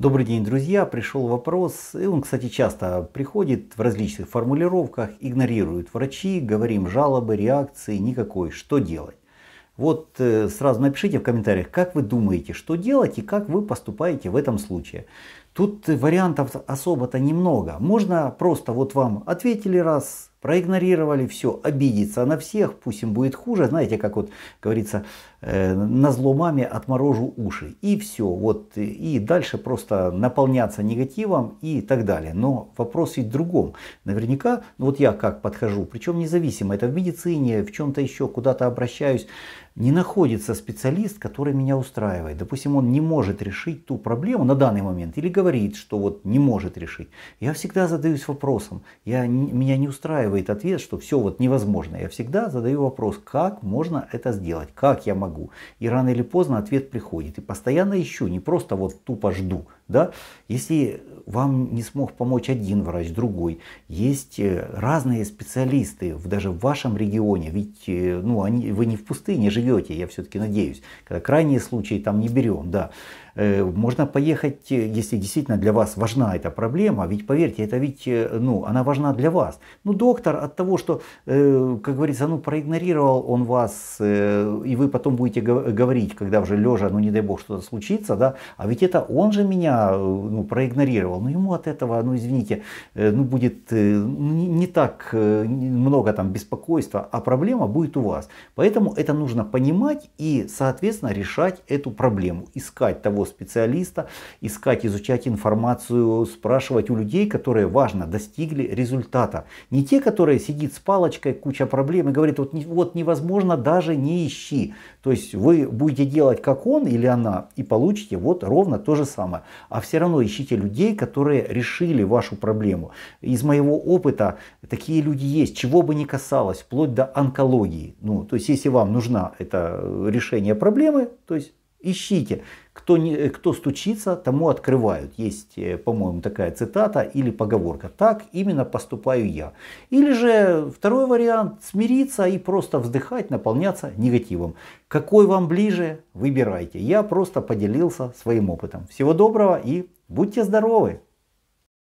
Добрый день, друзья. Пришел вопрос, и он, кстати, часто приходит в различных формулировках, игнорируют врачи, говорим жалобы, реакции, никакой. Что делать? Вот э, сразу напишите в комментариях, как вы думаете, что делать и как вы поступаете в этом случае. Тут вариантов особо-то немного. Можно просто вот вам ответили раз, проигнорировали, все, обидеться на всех, пусть им будет хуже. Знаете, как вот говорится, э, на зло отморожу уши. И все, вот, и дальше просто наполняться негативом и так далее. Но вопрос ведь в другом. Наверняка, ну вот я как подхожу, причем независимо, это в медицине, в чем-то еще, куда-то обращаюсь, не находится специалист, который меня устраивает. Допустим, он не может решить ту проблему на данный момент или говорит, что вот не может решить. Я всегда задаюсь вопросом, я, меня не устраивает ответ, что все вот невозможно. Я всегда задаю вопрос, как можно это сделать, как я могу. И рано или поздно ответ приходит. И постоянно ищу, не просто вот тупо жду. Да? Если вам не смог помочь один врач, другой, есть э, разные специалисты даже в вашем регионе, ведь э, ну, они, вы не в пустыне живете, я все-таки надеюсь, когда крайние случаи там не берем, да. Э, можно поехать, если действительно для вас важна эта проблема, ведь поверьте, это ведь, ну, она важна для вас. Ну, доктор от того, что, как говорится, ну, проигнорировал он вас, и вы потом будете говорить, когда уже лежа, ну, не дай бог, что-то случится, да, а ведь это он же меня Э, ну, проигнорировал, но ему от этого, ну извините, э, ну будет э, не, не так много там беспокойства, а проблема будет у вас. Поэтому это нужно понимать и, соответственно, решать эту проблему. Искать того специалиста, искать, изучать информацию, спрашивать у людей, которые, важно, достигли результата. Не те, которые сидит с палочкой, куча проблем и говорит, вот, вот невозможно, даже не ищи. То есть вы будете делать как он или она и получите вот ровно то же самое а все равно ищите людей, которые решили вашу проблему. Из моего опыта такие люди есть, чего бы ни касалось, вплоть до онкологии. Ну, то есть, если вам нужна это решение проблемы, то есть ищите. Кто, не, кто стучится, тому открывают. Есть, э, по-моему, такая цитата или поговорка. Так именно поступаю я. Или же второй вариант, смириться и просто вздыхать, наполняться негативом. Какой вам ближе, выбирайте. Я просто поделился своим опытом. Всего доброго и будьте здоровы!